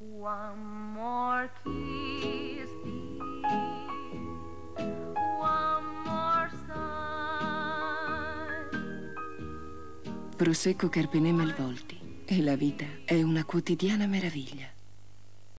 One more kiss, one more. Prosecco Carpenema Malvolti Volti. E la vita è una quotidiana meraviglia.